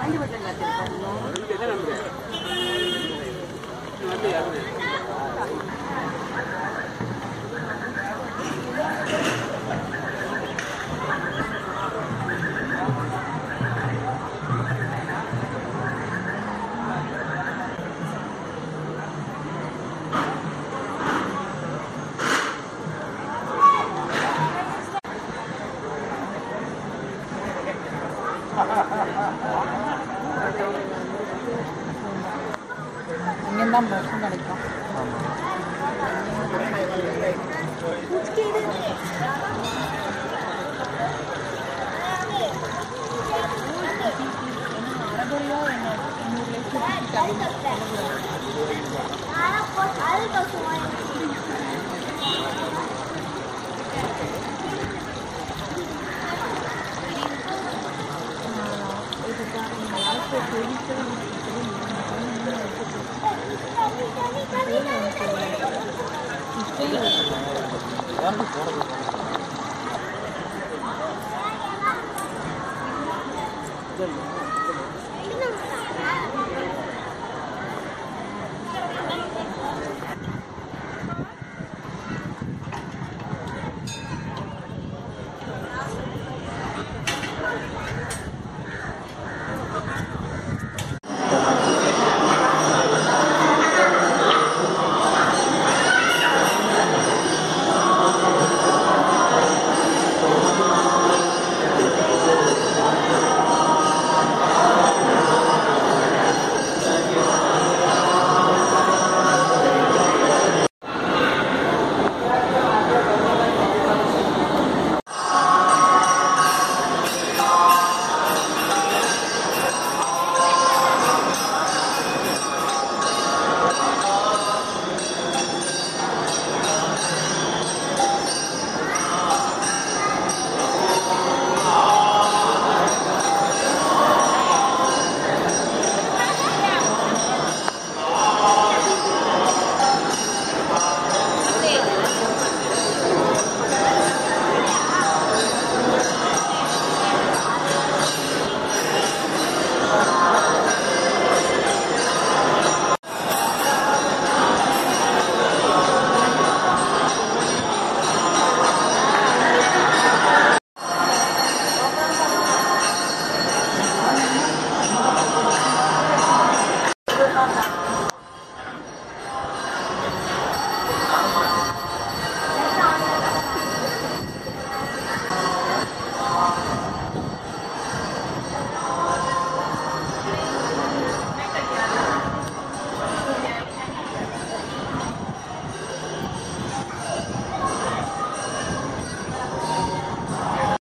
அஞ்சு பட்டம் காத்திருக்கோம் வந்து யாருமே 何本離れた？見つけるああ、えっと、あの、あと、どう。したらいいの போடுறது